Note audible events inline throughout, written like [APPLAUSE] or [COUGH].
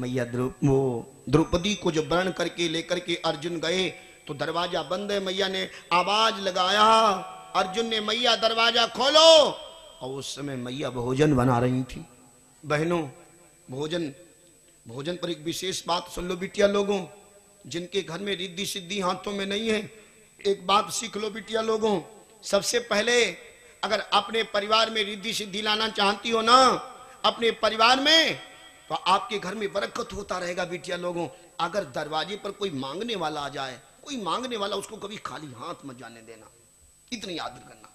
मैया वो द्रौपदी को जो वर्ण करके लेकर के अर्जुन गए तो दरवाज़ा बंद है मैया ने, आवाज़ लगाया, अर्जुन ने मैया दरवाज़ा खोलो, और उस समय मैया भोजन बना रही थी। बहनों, भोजन भोजन पर एक विशेष बात सुन लो बिटिया लोगों, जिनके घर में रिद्धि सिद्धि हाथों में नहीं है, एक बात सीख लो बिटिया लोगों, सबसे पहले अगर अपने परिवार में रिद्धि सिद्धि लाना चाहती हो ना, अपने परिवार में तो आपके घर में बरकत होता रहेगा बिटिया लोगों। अगर दरवाजे पर कोई मांगने वाला आ जाए, कोई मांगने वाला उसको कभी खाली हाथ मत जाने देना। इतनी याद करना।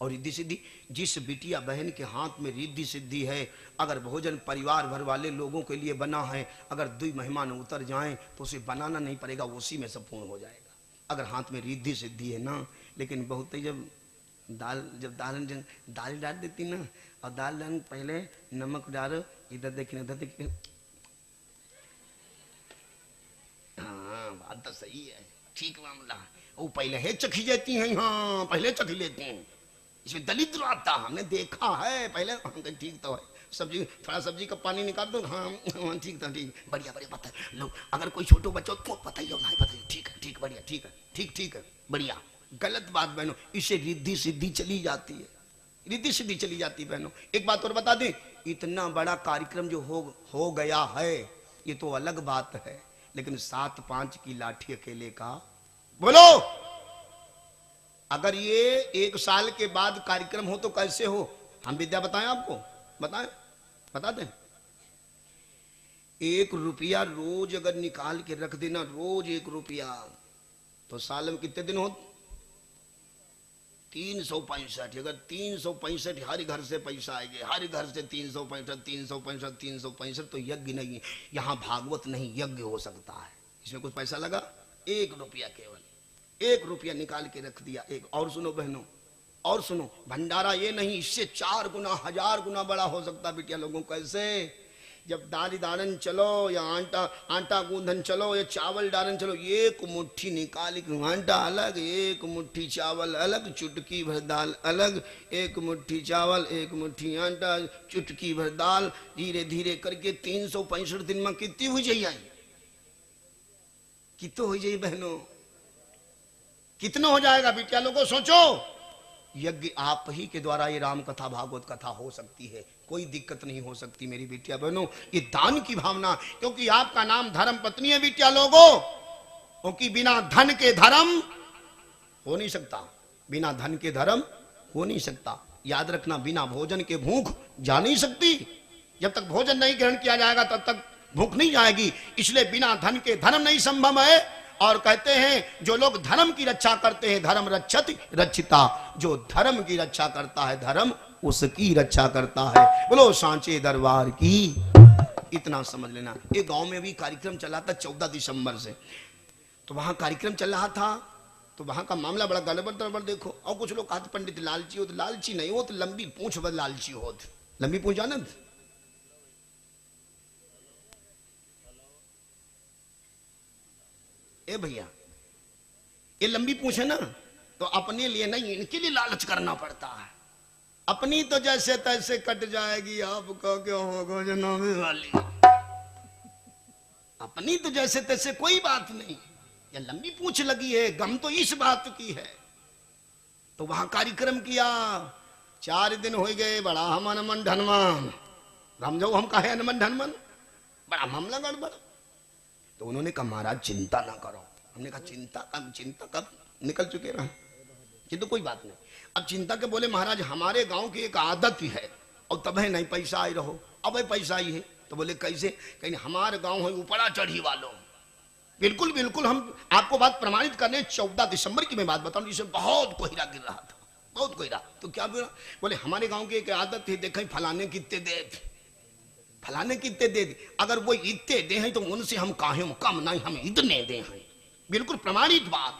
और रिद्धि सिद्धि, जिस बिटिया बहन के हाथ में रिद्धि सिद्धि है, अगर भोजन परिवार भर वाले लोगों के लिए बना है, अगर दुई मेहमान उतर जाएँ तो उसे बनाना नहीं पड़ेगा, उसी में सब पूर्ण हो जाएगा। अगर हाथ में रिद्धि सिद्धि है ना, लेकिन बहुत ही जब दाल जब दाल दाल डाल देती ना, और दाल डाल पहले नमक डालो इधर देखिए इधर देखिए। हाँ बात तो सही है। ठीक मामला वो पहले है चखी जाती हैं हाँ पहले चखी लेते हैं। इसमें दलित आता हमने देखा है, पहले ठीक तो है। सब्ज़ी, थोड़ा सब्ज़ी का पानी निकाल दो? हाँ हाँ ठीक था ठीक। बढ़िया बढ़िया, पता लो, अगर कोई छोटो बच्चों को पता ही हो नहीं पता ठीक है, ठीक, बढ़िया, ठीक है, ठीक ठीक है, बढ़िया। गलत बात बहनों, इसे रिद्धि सिद्धि चली जाती है। रिद्धि सिद्धि चली जाती है बहनों। एक बात और बता दें इतना बड़ा कार्यक्रम जो हो हो गया है, ये तो अलग बात है। लेकिन सात पाँच की लाठी अकेले का? बोलो! अगर ये एक साल के बाद कार्यक्रम हो तो कैसे हो? हम विद्या बताएँ आपको। बताएँ। बता दें एक रुपया रोज अगर निकाल के रख देना, रोज एक रुपया तो साल में कितने दिन हो तीन सौ पैंसठ, अगर तीन सौ पैंसठ हर घर से पैसा आएँगे, हर घर से तीन सौ पैंसठ, तीन सौ पैंसठ, तीन सौ पैंसठ तो यज्ञ नहीं, यहाँ भागवत नहीं यज्ञ हो सकता है। इसमें कुछ पैसा लगा? एक रुपया केवल, एक रुपया निकाल के रख दिया। एक, और सुनो बहनों, और सुनो, भंडारा ये नहीं, इससे चार गुना, हज़ार गुना बड़ा हो सकता बेटिया, लोगों कैसे जब दाली दालन चलो या आटा आटा गूंधन चलो या चावल डालन चलो, एक मुट्ठी निकाल आटा अलग, एक मुट्ठी चावल अलग, चुटकी भर दाल अलग, एक मुट्ठी चावल, एक मुट्ठी आटा, चुटकी भर दाल धीरे धीरे करके तीन सौ पैंसठ दिन में कितनी हो जाइए कितो हो जाइए बहनों? कितना हो जाएगा बिटिया लोगों, सोचो? यज्ञ आप ही के द्वारा ये राम कथा भागवत कथा हो सकती है। कोई दिक्कत नहीं हो सकती मेरी बेटिया बहनों। ये दान की भावना, क्योंकि आपका नाम धर्म पत्नी है बेटिया लोगों। क्योंकि बिना धन के धर्म हो नहीं सकता। बिना धन के धर्म हो नहीं सकता। याद रखना, बिना भोजन के भूख जा नहीं सकती। जब तक भोजन नहीं ग्रहण किया जाएगा, तब तक भूख नहीं जाएगी इसलिए बिना धन के धर्म नहीं संभव है। और कहते हैं, जो लोग धर्म की रक्षा करते हैं, धर्म रक्षत, रक्षिता, जो धर्म की रक्षा करता है, धर्म उसकी रक्षा करता है। बोलो, सांचे दरबार की। इतना समझ लेना। एक गाँव में भी कार्यक्रम चला था चौदह दिसंबर से। तो वहाँ कार्यक्रम चल रहा था तो वहाँ का मामला बड़ा गड़बड़ गड़बड़ देखो। और कुछ लोग कहा पंडित लालची हो तो लालची नहीं हो तो लंबी पूछ बद लालची हो लंबी पूछ जानत ए भैया, ये लंबी पूछ है ना? तो अपने लिए नहीं, इनके लिए लालच करना पड़ता है। अपनी तो जैसे तैसे कट जाएगी, आपका क्या होगा जनाबे वाली? अपनी तो जैसे तैसे कोई बात नहीं। या लंबी पूछ लगी है, गम तो इस बात की है। तो वहाँ कार्यक्रम किया, चार दिन हो गए, बड़ा हम अनमन हम जो हम कहे अनमन धनवन? बड़ा मामला गड़बड़। तो उन्होंने कहा, महाराज, चिंता ना करो। हमने कहा, चिंता कब चिंता कब? निकल चुके रहा ये तो कोई बात नहीं। अब चिंता के बोले, महाराज, हमारे गाँव की एक आदत ही है और तब है नहीं, पैसा आई रहो। अब है पैसा आई है। तो बोले, कैसे? कहीं हमारे गाँव है ऊपरा चढ़ी वालों। बिल्कुल बिल्कुल, हम आपको बात प्रमाणित करने, चौदह दिसंबर की मैं बात बताऊँ, जिसमें बहुत कोहरा गिर रहा था, बहुत कोहरा। तो क्या बोला? बोले, हमारे गाँव की एक आदत थी देखें फलाने कितने दे फलाने कितने दे दे? अगर वो इतने दे हैं तो उनसे हम काहे कम नहीं हम इतने दे हैं। बिल्कुल प्रमाणित बात।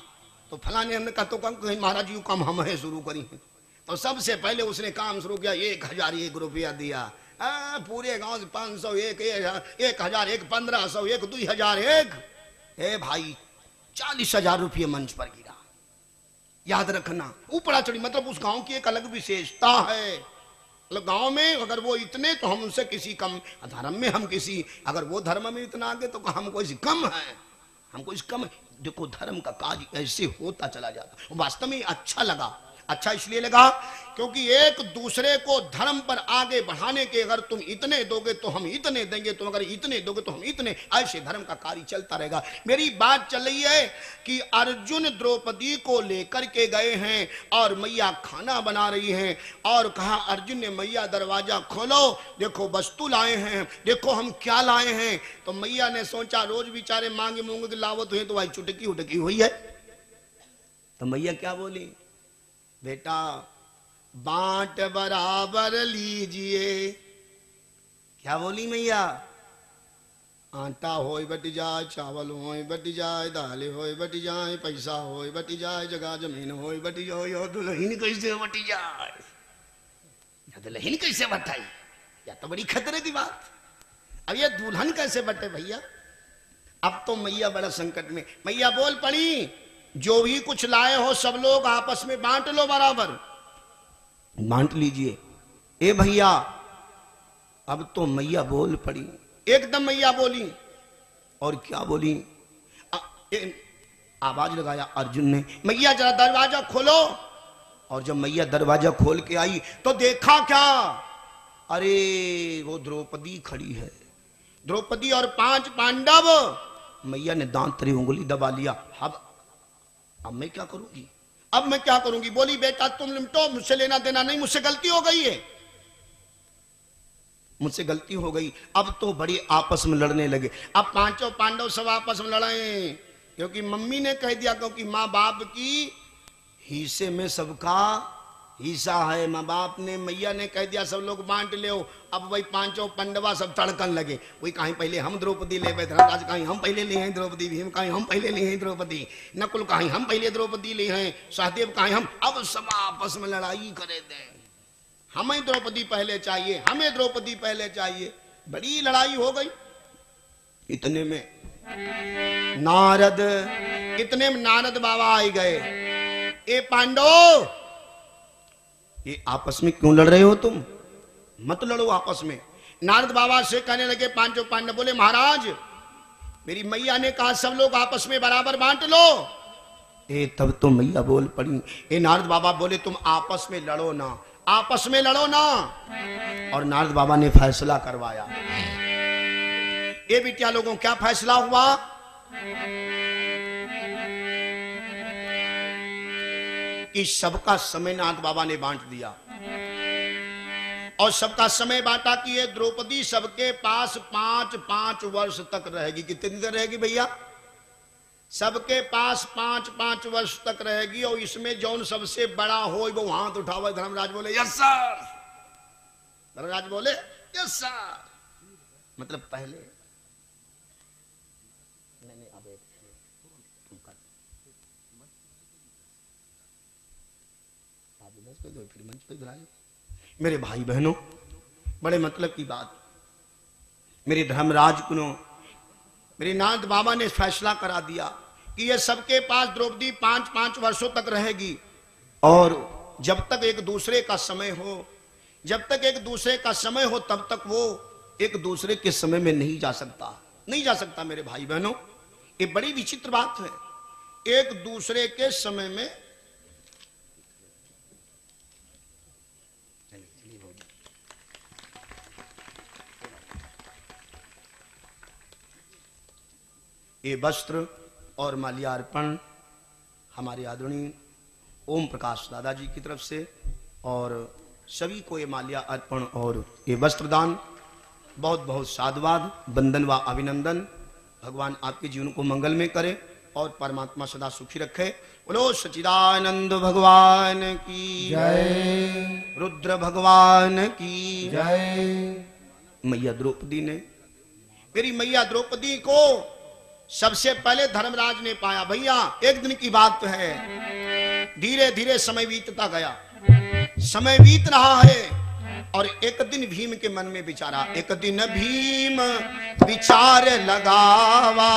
तो फलाने हमने कहा तो कम कहीं महाराज यू कम हम है शुरू करी है। तो सबसे पहले उसने काम शुरू किया एक हज़ार एक रुपया दिया। आ, पूरे गाँव से पाँच सौ एक एक हज़ार एक पंद्रह सौ एक दो हज़ार एक। ए भाई चालीस हज़ार रुपये मंच पर गिरा। याद रखना ऊपरा चढ़ी मतलब उस गाँव की एक अलग विशेषता है। मतलब गाँव में अगर वो इतने तो हम उनसे किसी कम धर्म में हम किसी, अगर वो धर्म में इतना आगे तो हम कोई कम है। हमको इस कम देखो, धर्म का काज ऐसे होता चला जाता। वास्तव में अच्छा लगा। अच्छा इसलिए लगा, क्योंकि एक दूसरे को धर्म पर आगे बढ़ाने के अगर तुम इतने दोगे तो हम इतने देंगे, तुम अगर इतने दोगे तो हम इतने। ऐसे धर्म का कार्य चलता रहेगा। मेरी बात चल रही है कि अर्जुन द्रौपदी को लेकर के गए हैं और मैया खाना बना रही हैं और कहा, अर्जुन ने मैया दरवाज़ा खोलो, देखो वस्तु लाए हैं, देखो हम क्या लाए हैं। तो मैया ने सोचा, रोज बेचारे मांगे मूँगे लावत हुए तो भाई चुटकी उटकी हुई है। तो मैया क्या बोली? बेटा, बांट बराबर लीजिए। क्या बोली मैया? आटा हो बट जाए, चावल हो बट जाए, दाल हो बट जाए, पैसा हो बट जाए, जगह ज़मीन हो बट जाए दुल्हन कैसे बट जाए? दुल्हन कैसे बटाई? या तो बड़ी खतरे की बात। अब ये दुल्हन कैसे बटे भैया? अब तो मैया बड़ा संकट में, मैया बोल पड़ी जो भी कुछ लाए हो सब लोग आपस में बांट लो बराबर। बांट लीजिए। ए भैया अब तो मैया बोल पड़ी। एकदम मैया बोली। और क्या बोली? आ, ए, आवाज़ लगाया अर्जुन ने। मैया जरा दरवाज़ा खोलो। और जब मैया दरवाज़ा खोल के आई तो देखा क्या? अरे वो द्रौपदी खड़ी है। द्रौपदी और पाँच पांडव। मैया ने दांत उंगली दबा लिया। अब अब मैं क्या करूँगी? अब मैं क्या करूँगी? बोली, बेटा, तुम लिमटो, मुझसे लेना देना नहीं, मुझसे गलती हो गई है। मुझसे गलती हो गई। अब तो बड़ी आपस में लड़ने लगे। अब पाँचों पांडव सब आपस में लड़े क्योंकि मम्मी ने कह दिया, क्योंकि माँ बाप की हिस्से में सबका ईसा है माँ बाप ने, मैया ने कह दिया, सब लोग बांट ले। अब वही पाँचों पंडवा सब तड़कन लगे। वही कहीं पहले हम द्रौपदी ले धर्मराज कहीं हम पहले लिए हैं द्रौपदी, भीम कहीं हम पहले लिए हैं द्रौपदी, नकुल कहीं हम पहले द्रौपदी लिए हैं, सहदेव कहीं हम, अब सब आपस में लड़ाई करे दे। हमें द्रौपदी पहले चाहिए, हमें द्रौपदी पहले चाहिए। बड़ी लड़ाई हो गई। इतने में नारद, इतने में नारद बाबा आई गए। ए पांडव ये आपस में क्यों लड़ रहे हो तुम? मत लड़ो आपस में। नारद बाबा से कहने लगे, पाँचों पांडव बोले, महाराज, मेरी मैया ने कहा, सब लोग आपस में बराबर बांट लो। ए, तब तो मैया बोल पड़ी। ए, नारद बाबा बोले, तुम आपस में लड़ो ना। आपस में लड़ो ना। और नारद बाबा ने फैसला करवाया। ये बिटिया लोगों, क्या फैसला हुआ? कि सबका समय नाथ बाबा ने बांट दिया। और सबका समय बांटा कि ये द्रौपदी सबके पास पाँच पाँच वर्ष तक रहेगी। कितनी देर रहेगी भैया? सबके पास पाँच पाँच वर्ष तक रहेगी और इसमें जौन सबसे बड़ा हो, वो हाथ उठावा धर्मराज बोले, यस, सर। धर्मराज बोले, यस, सर। मतलब पहले इधर मेरे भाई बहनों बड़े मतलब की बात। मेरे धर्मराज कुनो, मेरे नाथ बाबा ने फैसला करा दिया कि ये सबके पास द्रौपदी पाँच पाँच वर्षों तक रहेगी। और जब तक एक दूसरे का समय हो, जब तक एक दूसरे का समय हो, तब तक वो एक दूसरे के समय में नहीं जा सकता। नहीं जा सकता, मेरे भाई बहनों ये बड़ी विचित्र बात है। एक दूसरे के समय में ये वस्त्र और माल्यार्पण हमारे आदरणीय ओम प्रकाश दादाजी की तरफ़ से और सभी को ये माल्या अर्पण और ये वस्त्र दान बहुत बहुत साधुवाद वंदन व अभिनंदन भगवान आपके जीवन को मंगल में करे और परमात्मा सदा सुखी रखे। बोलो सचिदानंद भगवान की जय। रुद्र भगवान की जय। मैया द्रौपदी ने मेरी मैया द्रौपदी को सबसे पहले धर्मराज ने पाया, भैया, एक दिन की बात तो है। धीरे धीरे समय बीतता गया। समय बीत रहा है और एक दिन भीम के मन में विचारा, एक दिन भीम विचार लगावा।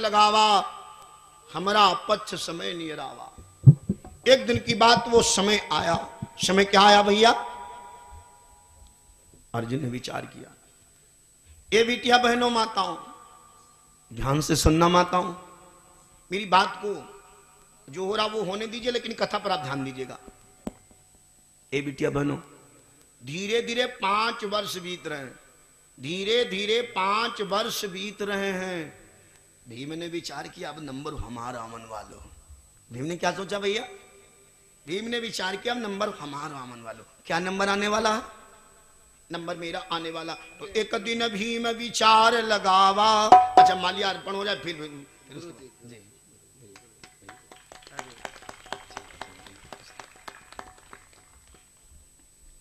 लगावा, हमारा पक्ष समय नियरावा एक दिन की बात, वो समय आया। समय क्या आया भैया? अर्जुन ने विचार किया, ये बिटिया बहनों, माताओं, ध्यान से सुनना माताओं। मेरी बात को जो हो रहा वो होने दीजिए, लेकिन कथा पर आप ध्यान दीजिएगा। ए बिटिया बहनों धीरे धीरे पाँच वर्ष बीत रहे हैं। धीरे धीरे पाँच वर्ष बीत रहे हैं। भीम ने विचार किया अब नंबर हमारा अमन वालो। भीम ने क्या सोचा भैया? भीम ने विचार किया अब नंबर हमारा अमन वालो। क्या नंबर आने वाला? है नंबर मेरा आने वाला। तो एक दिन भीम विचार लगावा। अच्छा मालिया अर्पण हो जाए फिर फिर उसको- जी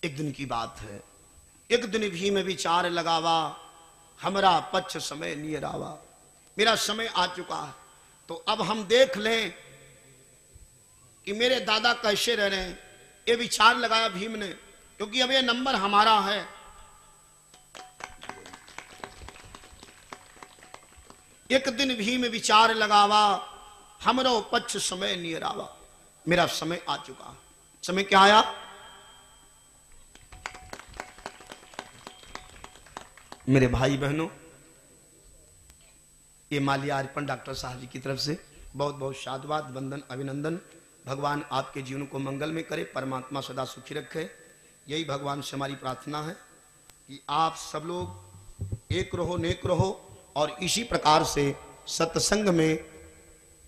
एक दिन की बात है। एक दिन भीम विचार लगावा। हमारा पक्ष समय नियर आवा मेरा समय आ चुका है। तो अब हम देख लें कि मेरे दादा कैसे रह रहे हैं। ये विचार लगाया भीम ने, क्योंकि अब ये नंबर हमारा है। एक दिन भीम विचार लगावा, हमरो पक्ष समय नियर आवा मेरा समय आ चुका समय क्या आया? मेरे भाई बहनों ये मालिया अर्पण डॉक्टर साहब जी की तरफ़ से। बहुत बहुत साधुवाद, वंदन, अभिनंदन। भगवान आपके जीवन को मंगल में करे, परमात्मा सदा सुखी रखे। यही भगवान से हमारी प्रार्थना है कि आप सब लोग एक रहो, नेक रहो और इसी प्रकार से सत्संग में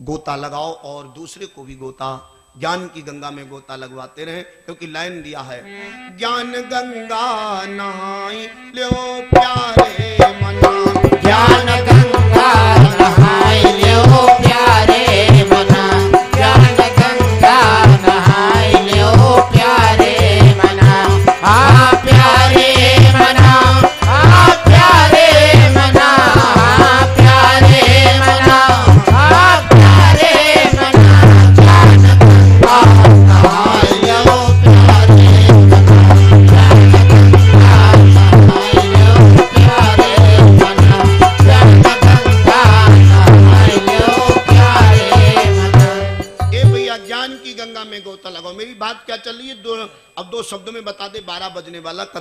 गोता लगाओ और दूसरे को भी गोता, ज्ञान की गंगा में गोता लगवाते रहे, क्योंकि लाइन दिया है, ज्ञान गंगा नहाई, लो प्यारे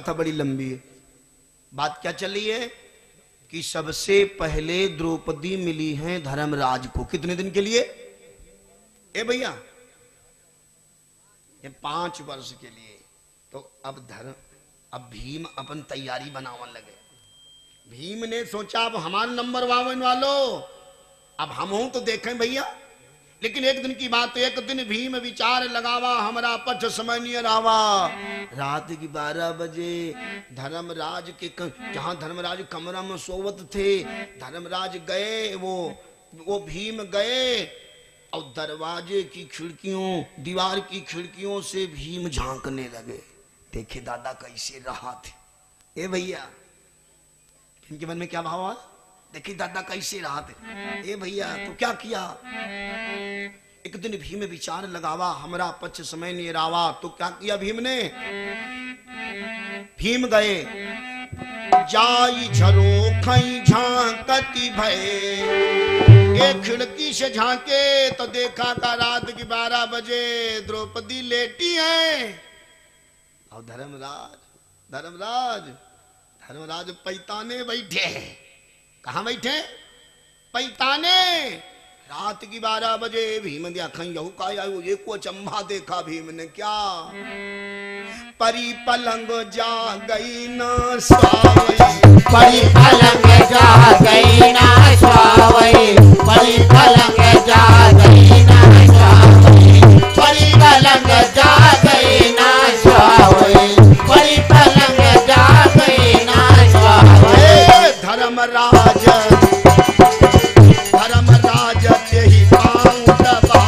कथा बड़ी लंबी है। बात क्या चल रही है? कि सबसे पहले द्रौपदी मिली है धर्मराज को। कितने दिन के लिए? ए भैया, ये पाँच वर्ष के लिए। तो अब धर्म, अब भीम अपन तैयारी बनावन लगे। भीम ने सोचा, अब हमारा नंबर वावन वालो। अब हम हूँ तो देखें भैया। लेकिन एक दिन की बात, एक दिन भीम विचार लगावा, हमारा पक्ष समय आवा रात की बारह बजे धर्मराज के जहाँ धर्मराज कमरा में सोवत थे, धर्मराज गए, वो वो भीम गए, और दरवाजे की खिड़कियों, दीवार की खिड़कियों से भीम झांकने लगे। देखे दादा कैसे रहा थे। ए भैया, इनके मन में क्या भाव है देखिए दादा कैसे रहा थे ए भैया तो क्या किया? एक दिन भीम विचार लगावा हमारा पक्ष समय नहीं रावा तो क्या किया भीम ने? भीम गए। जाई झरो खई झांकती भय। एक खिड़की से झांके तो देखा का रात की बारह बजे द्रौपदी लेटी है। और धर्मराज धर्मराज धर्मराज पैताने बैठे कहा बैठे? पैताने। रात की बारह बजे भीम दिया खई यहू का ये को चंबा देखा भीम ने क्या? परी पलंग जा गई ना सावई परी पलंग जा गई ना सावई परी धर्मराज। धर्मराज यही पाँव दबा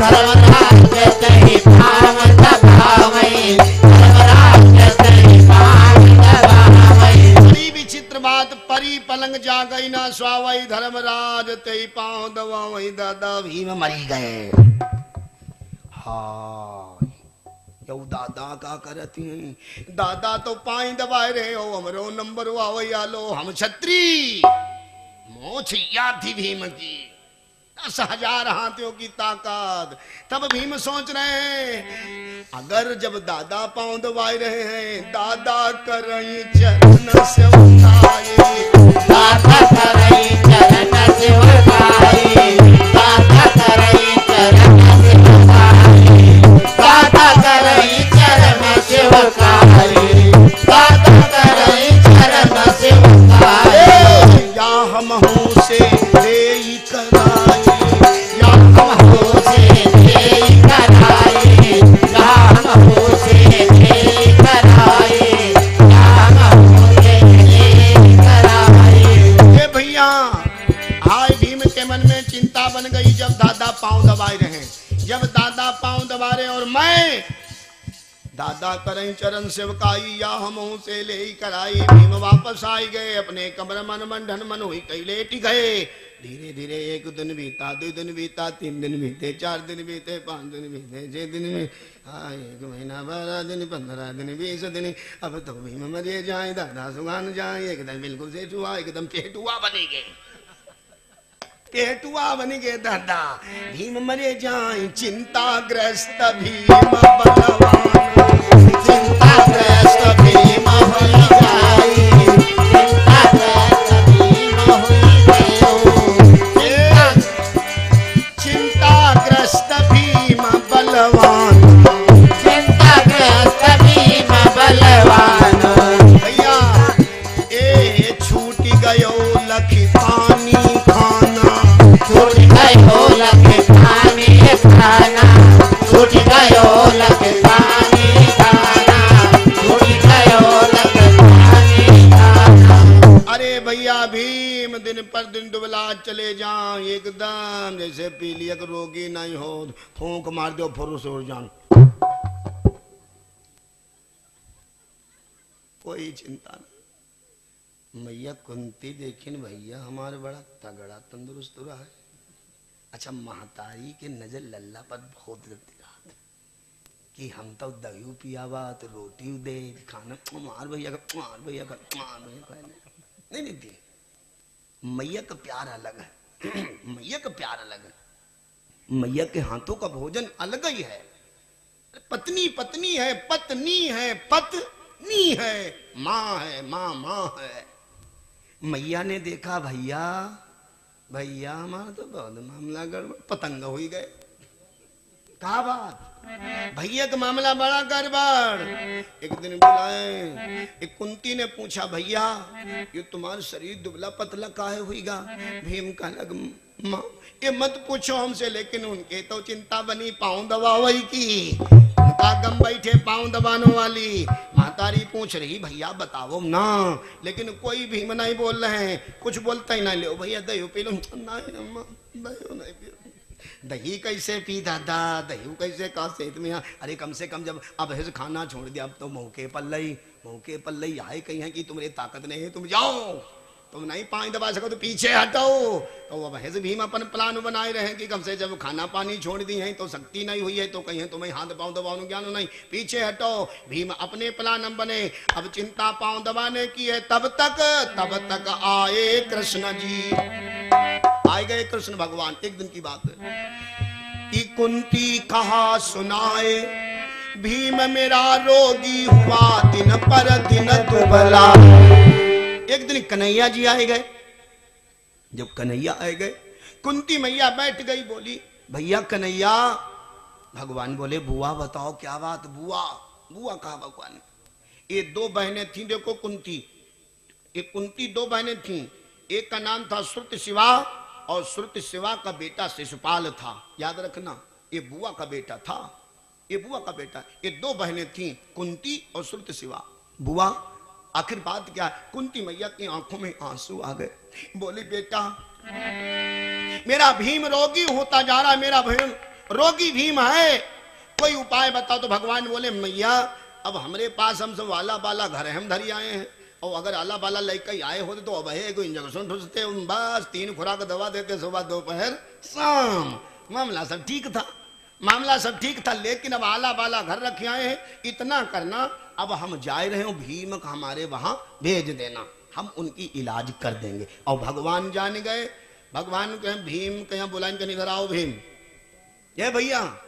धर्मराज तहि भाव दबावै। धर्मराज तहि भाव दबावै। बड़ी विचित्र बात परी पलंग जा गई ना स्वावई धर्मराज तेई पाँव दबा वही दादा भीम मरी गए। हाँ। यौ दादा का करती हैं। दादा तो पाई दबाए रहे हो हमरो नंबर आवई आलो, हम छत्री। मोछ याद थी भीम की, दस हज़ार हाथियों की ताकत, तब भीम सोच रहे हैं, अगर जब दादा पाँव दबाए रहे हैं, दादा करई चरण से उठाए। दाता करई चरण शिवकाई दाता दादा करें, चरण सेवकाई, या हम से ले कराई। भीम वापस आई गए, अपने कमर मन मन धन मन हुई कई लेट गए। धीरे धीरे एक दिन बीता, दो दिन बीता, तीन दिन बीते, चार दिन बीते, पाँच दिन बीते, छह दिन में हाँ एक महीना बारह दिन, पंद्रह दिन, बीस दिन। अब तो भीम मरे जाए, दादा सुगान जाए। एकदम बिल्कुल सेठ हुआ, एकदम पेट हुआ बने गए। पेटुआ बन गए, दादा। भीम मरे जाए चिंता ग्रस्त भीम बलवान। चिंता मार दो फुरुस उड़ जान। कोई चिंता नहीं। मैया कुंती देखिन भैया, हमारे बड़ा तगड़ा, तंदुरुस्त रहा है। अच्छा महतारी के नज़र लल्ला पर बहुत लगती रात कि हम तो दही पियावा तो रोटी दे, खाना, मार भैया का, मार भैया का, मार भैया का। नहीं नहीं, दी। मैया का प्यार अलग है। [CLEARS THROAT] मैया का प्यार अलग है। मैया के हाथों का भोजन अलग ही है। पत्नी पत्नी है पत्नी है पत्नी है, माँ है, माँ माँ है। मैया ने देखा, भैया भैया हमारा तो बहुत मामला गड़बड़, पतंग हुई गए। कहा बात? भैया का मामला बड़ा गड़बड़। एक दिन बुलाए, एक कुंती ने पूछा, भैया, ये तुम्हारा शरीर दुबला पतला काहे हुईगा भीम का लग ये मत पूछो हमसे, लेकिन उनके तो चिंता बनी पाँव वही की। उनका गम बैठे पाँव दबाने वाली। मातारी पूछ रही, भैया, बताओ ना। लेकिन कोई भीम नहीं बोल रहे हैं। कुछ बोलता ही ना, लो भैया, दही पी लो नहीं दही नहीं पी दही कैसे पी दादा? दही कैसे का सेहत में आ? अरे, कम से कम जब अब ऐसे खाना छोड़ दिया, अब तो मौके पर लई, मौके पर लई, आए कहीं है कि तुम्हारी ताकत नहीं है, तुम जाओ। तुम नहीं पानी दबा सको तो पीछे हटो। तो अब ऐसे भीम अपन प्लान बनाए रहे कि कम से जब खाना पानी छोड़ दी है तो शक्ति नहीं हुई है तो कहीं तुम्हें हाथ पाँव दबाने ज्ञान नहीं। पीछे हटो, भीम अपने प्लान बने। अब चिंता पाँव दबाने की है तब तक तब तक आए कृष्ण जी। आए गए कृष्ण भगवान, एक दिन की बात है। कि कुंती कहा सुनाए? भीम मेरा रोगी हुआ दिन पर दिन दुबला। एक दिन कन्हैया जी आए गए। जब कन्हैया आए गए, कुंती मैया बैठ गई, बोली, भैया कन्हैया, भगवान बोले, बुआ बताओ क्या बात, बुआ बुआ कहा भगवान ये दो बहनें थी, देखो कुंती एक कुंती दो बहनें थी, एक का नाम था श्रुत शिवा और श्रुत शिवा का बेटा शिशुपाल था, याद रखना, ये बुआ का बेटा था, ये बुआ का बेटा, ये दो बहनें थी, कुंती और श्रुत शिवा। बुआ आखिर बात क्या? है कुंती मैया की आँखों में आँसू आ गए। बोली, बेटा, मेरा भीम रोगी होता जा रहा है, मेरा भीम रोगी भीम है। कोई उपाय बताओ? तो भगवान बोले, मैया, अब हमारे पास हम सब आला बाला घर हम धरी आए हैं। और अगर आला बाला लेकर आए होते तो अब है, कोई इंजेक्शन ठुसते, बस तीन खुराक दवा देते सुबह दोपहर शाम। मामला सब ठीक था। मामला सब ठीक था लेकिन अब आला बाला घर रखे आए हैं। इतना करना अब हम जा रहे हो भीम का हमारे वहाँ भेज देना। हम उनकी इलाज कर देंगे। और भगवान जान गए। भगवान कहें भीम कहीं बुलाएँ कहीं इधर आओ भीम। ये भैया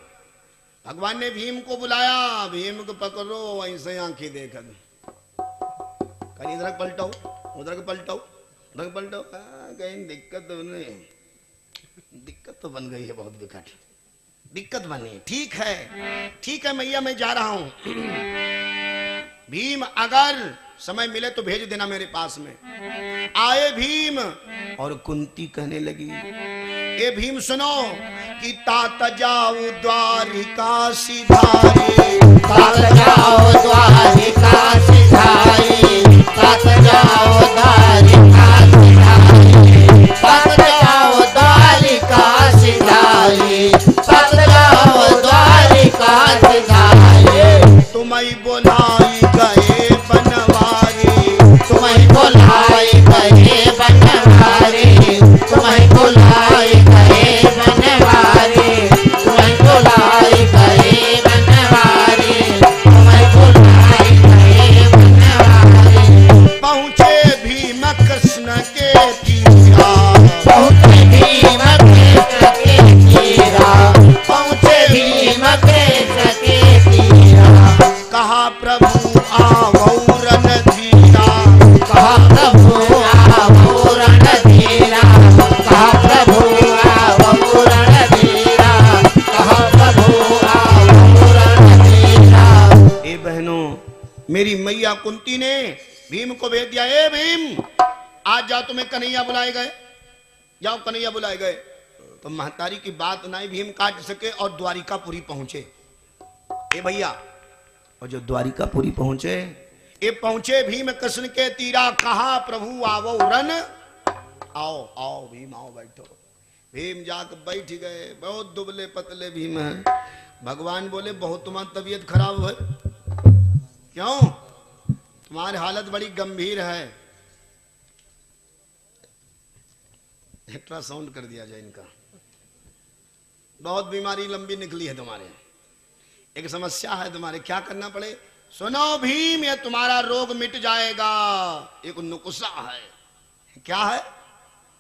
भगवान ने भीम को बुलाया। भीम को पकड़ो ऐसे आँखें देख। कहीं इधर पलटाओ उधर के पलटाओ उधर हाँ, कहीं दिक्कत तो दिक्कत तो बन गई है बहुत विकट। दिक्कत बनी। ठीक है। ठीक है मैया, मैं जा रहा हूँ। [CLEARS THROAT] भीम, अगर समय मिले तो भेज देना मेरे पास में। आए भीम। और कुंती कहने लगी, ए भीम, सुनो कि तात जाओ द्वारिका सिधारे। तात जाओ द्वारिका भीम आज जाओ तुम्हें कन्हैया बुलाए गए? जाओ कन्हैया बुलाए गए? तो महतारी की बात नहीं भीम काट सके और द्वारिकापुरी पहुँचे। ए भैया, और जो द्वारिकापुरी पहुँचे ये पहुँचे भीम कृष्ण के तीरा। कहा, प्रभु, आवो रन आओ आओ भीम, आओ बैठो। भीम जाकर बैठ गए। बहुत दुबले पतले भीम है। भगवान बोले, बहुत तुम्हारी तबीयत खराब है। क्यों? तुम्हारी हालत बड़ी गंभीर है। अल्ट्रासाउंड कर दिया जाए इनका। बहुत बीमारी लंबी निकली है तुम्हारे एक समस्या है तुम्हारे, क्या करना पड़े? सुनो भीम, ये तुम्हारा रोग मिट जाएगा। एक नुकसा है। क्या है?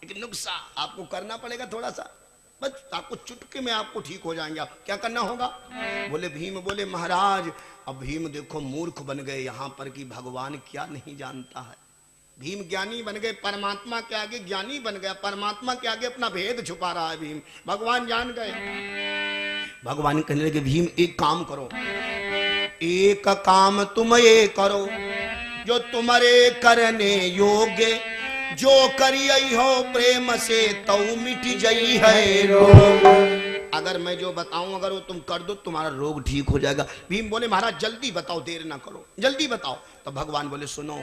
एक नुकसा आपको करना पड़ेगा थोड़ा सा बस आपको चुटके में आपको ठीक हो जाएँगे। आप क्या करना होगा? बोले, भीम, बोले, महाराज, अब भीम देखो, मूर्ख बन गए। यहाँ पर कि भगवान क्या नहीं जानता है? भीम ज्ञानी बन गए, परमात्मा के आगे ज्ञानी बन गया, परमात्मा के आगे अपना भेद छुपा रहा है भीम। भगवान जान गए। भगवान कहने लगे, भीम, एक काम करो। एक काम तुम ये करो, जो तुम्हारे करने योग्य, जो करियई हो प्रेम से तो मिट जई है रोग। अगर मैं जो बताऊँ, अगर वो तुम कर दो, तुम्हारा रोग ठीक हो जाएगा। भीम बोले, महाराज, जल्दी बताओ, देर ना करो। जल्दी बताओ। तो भगवान बोले, सुनो,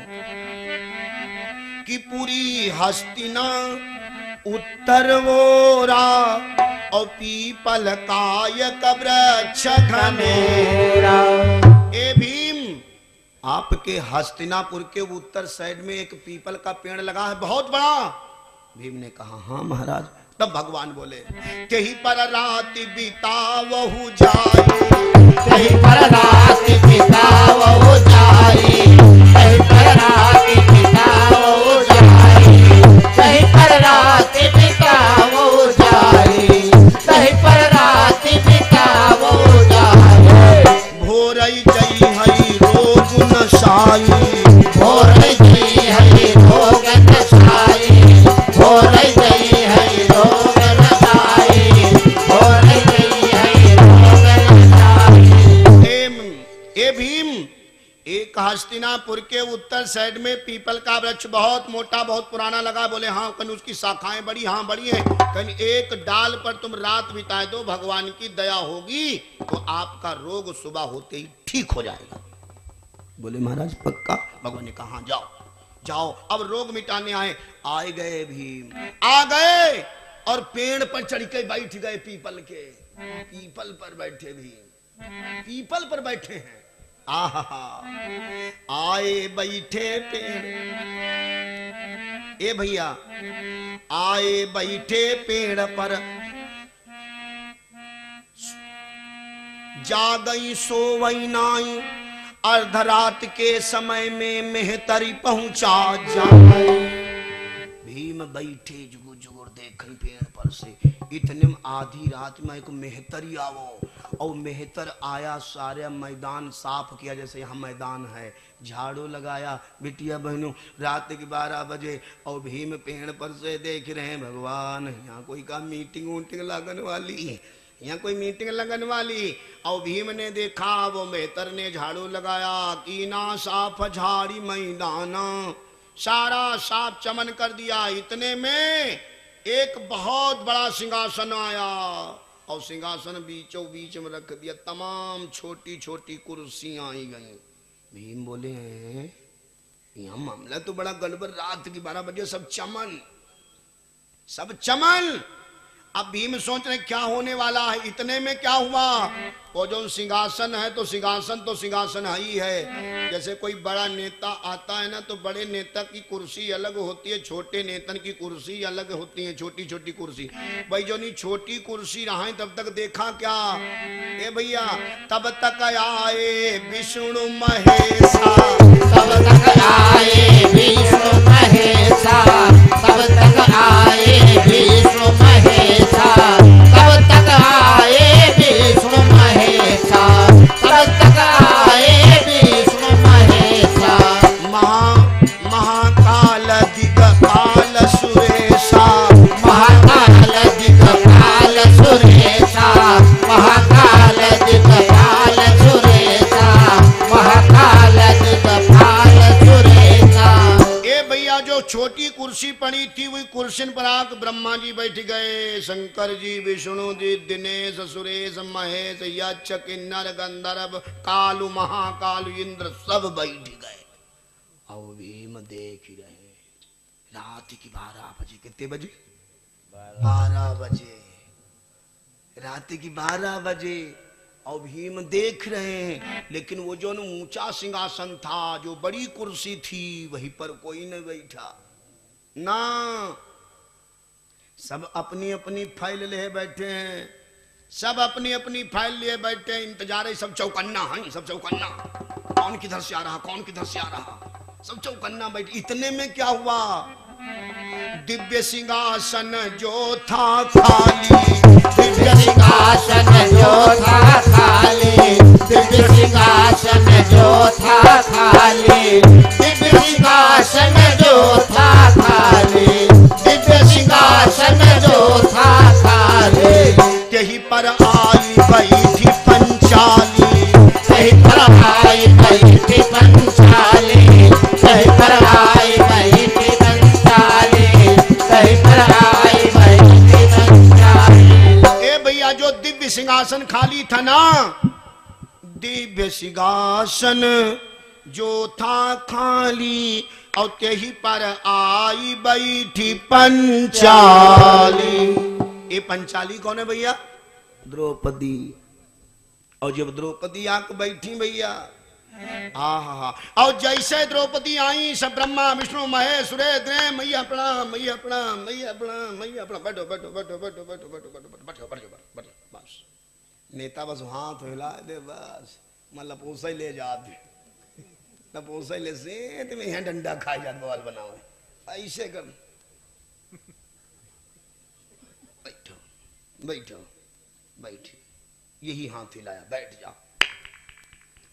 कि पूरी हस्तिना उत्तर वोरा, और पीपल ए भीम, आपके हस्तिनापुर के उत्तर साइड में एक पीपल का पेड़ लगा है, बहुत बड़ा। भीम ने कहा हाँ महाराज तब भगवान बोले, कहीं पर रात बीता वहु जाए, कहीं पर रात बिताओ जाई कहीं पर रात बिताओ जाए, कहीं पर रात बिताओ जाई कहीं पर रात बिताओ जाई भोरई जई हई रोग नशाई साइड में पीपल का वृक्ष बहुत मोटा बहुत पुराना लगा। बोले हाँ कहीं उसकी शाखाएँ बड़ी हाँ बड़ी है। कहीं एक डाल पर तुम रात बिताए दो भगवान की दया होगी तो आपका रोग सुबह होते ही ठीक हो जाएगा। बोले महाराज पक्का? भगवान ने कहा "हाँ, जाओ जाओ अब रोग मिटाने आए। आए गए भीम आ गए और पेड़ पर चढ़ के बैठ गए पीपल के। पीपल पर बैठे भीम पीपल पर बैठे हैं। आए बैठे पेड़। ए भैया, आए बैठे पेड़ पर। जा गई सोवई नाई, अर्धरात के समय में मेहतरी पहुँचा जाए भीम बैठे जुगुर जुगुर देखन पेड़ पर से। इतने आधी रात में एक मेहतरी आवो। और मेहतर आया सारे मैदान साफ़ किया, जैसे यहाँ मैदान है। झाड़ू लगाया, बिटिया बहनों, रात के बारह बजे। और भीम पेड़ पर से देख रहे हैं, भगवान, यहाँ कोई का मीटिंग वूटिंग लगन वाली। यहाँ कोई मीटिंग लगन वाली। और भीम ने देखा, वो मेहतर ने झाड़ू लगाया, कीना साफ़ झाड़ी मैदाना। सारा साफ़ चमन कर दिया। इतने में एक बहुत बड़ा सिंहासन आया और सिंहासन बीचों बीच में रख दिया। तमाम छोटी छोटी कुर्सियाँ आई गई। भीम बोले, यहाँ मामला तो बड़ा गड़बड़, रात की बारह बजे सब चमन सब चमन। अब भीम सोच रहे क्या होने वाला है? इतने में क्या हुआ? वो जो सिंहासन है तो सिंहासन तो सिंहासन है ही जैसे कोई बड़ा नेता आता है ना तो बड़े नेता की कुर्सी अलग होती है, छोटे नेतन की कुर्सी अलग होती है छोटी छोटी कुर्सी। भाई जो नहीं, छोटी कुर्सी रहा तब तक देखा क्या? ए भैया, तब तक आए विष्णु महेशा। तब तक आए विष्णु महेशा। तब तक आए थी वही कुर्सी पर आक ब्रह्मा जी बैठ गए। शंकर जी, विष्णु जी, दिनेश, सुरेश, महेश यक्ष किन्नर गंधर्व, कालू, महाकालू, इंद्र सब बैठ गए। और भीम देख रहे। रात की बारह बजे, कितने बजे? बारह बजे। रात की बारह बजे। और भीम देख रहे हैं। लेकिन वो जो ऊँचा सिंहासन था, जो बड़ी कुर्सी थी, वहीं पर कोई न बैठा। ना सब अपनी अपनी फ़ाइल ले बैठे हैं। सब अपनी अपनी फ़ाइल लिए बैठे हैं। इंतज़ार है सब चौकन्ना, है सब चौकन्ना। कौन किधर से आ रहा, कौन किधर से आ रहा? सब चौकन्ना बैठे। इतने में क्या हुआ? दिव्य सिंहासन जो था खाली। दिव्य सिंहासन जो था खाली। दिव्य सिंहासन जो था खाली। दिव्य सिंहासन जो था खाली। दिव्य सिंहासन जो था खाली। यही पर आई बैठी पंचाली। कहीं पर आई बैठी पंचाली। कहीं पर आई बैठी पंचाली। कहीं पर आई बैठी पंचाली। ए भैया, जो दिव्य सिंहासन खाली था ना, दिव्य सिंहासन जो था खाली और यही पर आई बैठी पंचाली ये पंचाली कौन है भैया द्रौपदी और जब द्रौपदी आके बैठी भैया आहा और जैसे द्रौपदी आई सब ब्रह्मा विष्णु महेश सुरेश मैया प्रणाम मैया प्रणाम मैया प्रणाम मैया प्रणाम बैठो बैठो बैठो बैठो बैठो बैठो बैठो बैठो बैठो बैठो बस नेता बस हाथ हिला दे बस मतलब ही ले जाते न पोसा ले से तुम्हें यहाँ डंडा खाए जात बवाल बनाओ ऐसे कर बैठो बैठो बैठ। यही हाथ हिलाया बैठ जाओ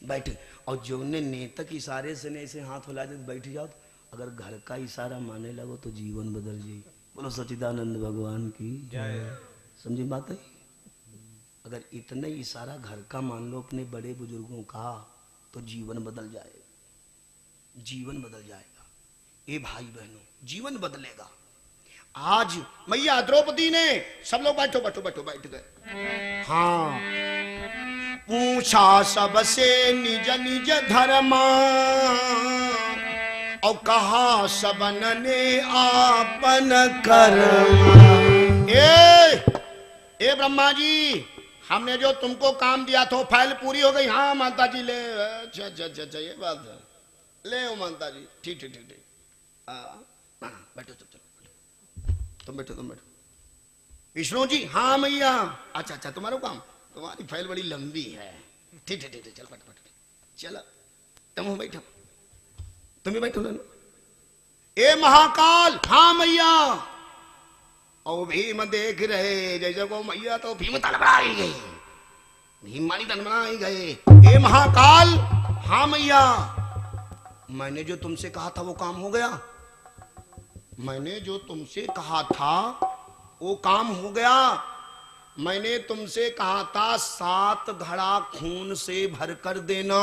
बैठ। और जो ने नेता के इशारे से ने ऐसे हाथ हिला दे बैठ जाओ। तो अगर घर का इशारा माने लगो तो जीवन बदल जाए। बोलो सचिदानंद भगवान की समझी बात है? अगर इतने इशारा घर का मान लो अपने बड़े बुज़ुर्गों का तो जीवन बदल जाएगा। जीवन बदल जाएगा। ए भाई बहनों, जीवन बदलेगा। आज मैया द्रौपदी ने सब लोग बैठो बैठो बैठो, बैठ गए। हाँ। पूछा सबसे निज निज धर्मा। और कहा सबन ने आपन कर्म। ए ए ब्रह्मा जी, हमने जो तुमको काम दिया था वो फ़ाइल पूरी हो गई। हाँ माता जी, ले अच्छा अच्छा अच्छा अच्छा ये बात है। ले माता जी ठीक ठीक ठीक ठीक। हाँ, हाँ, बैठो चलो चलो तुम बैठो तुम बैठो। विष्णु जी हाँ मैया अच्छा अच्छा तुम्हारा काम? तुम्हारी फ़ाइल बड़ी लंबी है। ठीक ठीक ठीक चल फट फट चलो तुम बैठो। तुम भी बैठो लेनो ए महाकाल हाँ मैया और भीम देख रहे जैसे को मैया तो भीम तड़बड़ाई गई। भीम मानी तड़बड़ाई गए ए महाकाल हाँ मैया मैंने जो तुमसे कहा था वो काम हो गया। मैंने जो तुमसे कहा था, वो काम हो गया। मैंने तुमसे कहा था, सात घड़ा खून से भर कर देना।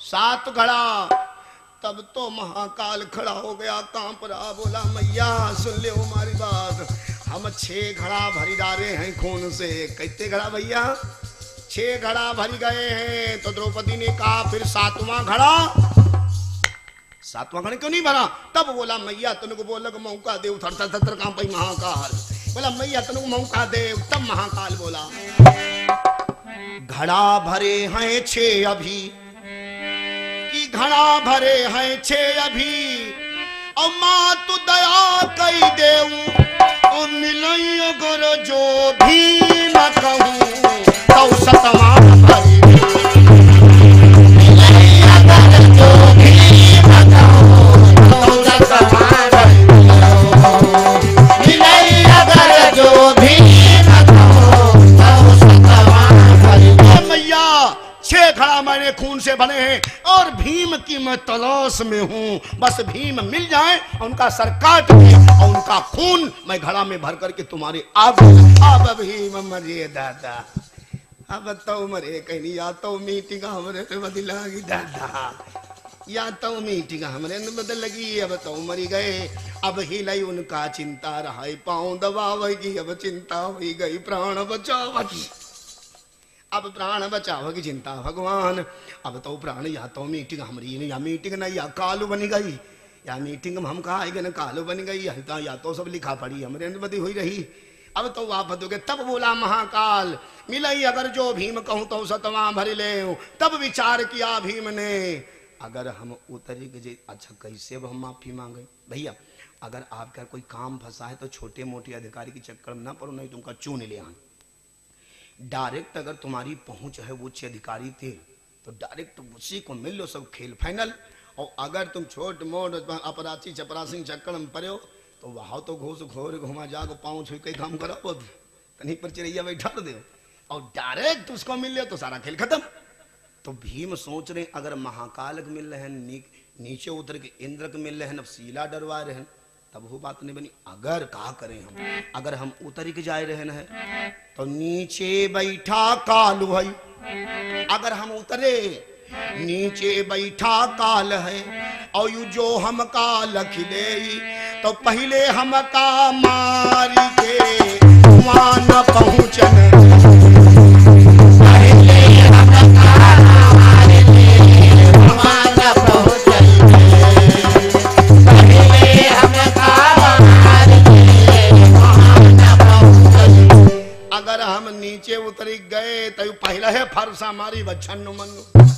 सात घड़ा, तब तो महाकाल खड़ा हो गया, काँप रहा, बोला, मैया, सुन ले हमारी बात। हम छह घड़ा भरी डाले हैं खून से। कहते घड़ा भैया? छह घड़ा भरी गए हैं तो द्रौपदी ने कहा, फिर सातवां घड़ा सातवां घड़ा क्यों नहीं भरा तब बोला, मैया तुमको बोला मौका दे थर थर थर काम पाई महाकाल। बोला, मैया तुमको मौका दे तब महाकाल बोला। घड़ा भरे हैं छह अभी। की घड़ा भरे हैं छे अभी? और माँ तू दया कई देऊ और मिलई अगर जो भी न कहूँ तो सतमा और भीम की मैं तलाश में हूँ। बस भीम मिल जाए, उनका सर काट के और उनका खून मैं घड़ा में भर करके तुम्हारे आगे अब भीम मरे दादा, अब तो मरे कहीं, या तो मीटिंग हमरे बदलागी दादा। या तो मीटिंग हमरे न बदल लगी, अब तो मरी गए। अब ही लई उनका चिंता रहा पाँव दबावेगी, अब चिंता हुई गई, प्राण बचावेगी। अब प्राण बचाव की चिंता भगवान। अब तो प्राण या तो मीटिंग हमारी या मीटिंग नहीं या कालू बन गई। या मीटिंग में हम कहा गए कालू बन गई। या, तो सब लिखा पड़ी हमारे बदी हुई रही। अब तो आप दोगे तब बोला महाकाल मिलई अगर जो भीम कहूँ तो सतवा भर ले तब विचार किया भीम ने। अगर हम उतरी गए अच्छा कैसे अब हम माफ़ी मांगे? भैया अगर आपका कोई काम फंसा है तो छोटे मोटे अधिकारी के चक्कर में ना पड़ो नहीं तुमका चून ले आए डायरेक्ट अगर तुम्हारी पहुँच है उच्च अधिकारी थे तो डायरेक्ट उसी को मिल लो सब खेल फाइनल। और अगर तुम छोट मोट अपराची चपरासी चक्कर में पड़े हो तो वहाँ तो घोस घोर घुमा जागो, पाँव छुई कई काम करो कहीं पर चिड़ैया बैठा दे। और डायरेक्ट उसको मिल ले तो सारा खेल खत्म। तो भीम सोच रहे अगर महाकाल के मिल रहे हैं नीचे उतर के इंद्र के मिल रहे हैं, अब सीला डरवा रहे हैं तब वो बात नहीं बनी। अगर का करें हम, अगर हम उतर के जाए रहे हैं तो नीचे बैठा काल है। अगर हम उतरे, नीचे बैठा काल है, और यू जो हम काल खिले तो पहले हम का मार के वहाँ न पहुंचन अगर हम नीचे उतर गए तो पहले है फरसा मारी बच्छन मनु